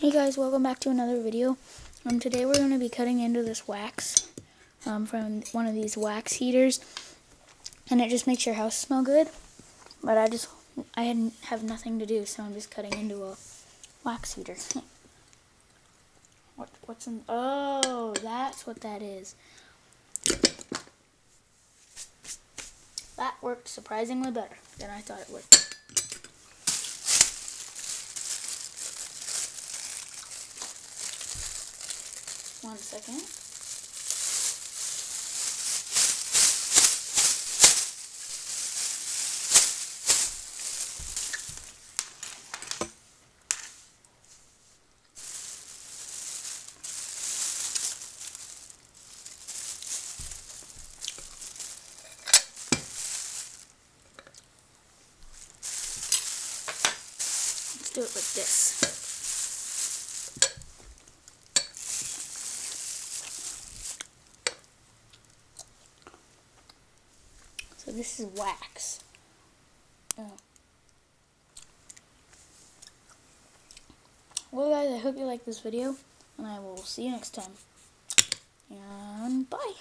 Hey guys, welcome back to another video. Um, today we're going to be cutting into this wax um, from one of these wax heaters. And it just makes your house smell good. But I just, I had, have nothing to do, so I'm just cutting into a wax heater. what, what's in, oh, that's what that is. That worked surprisingly better than I thought it would. One second. Let's do it like this. This is wax. Oh. Well guys, I hope you like this video, and I will see you next time. And bye!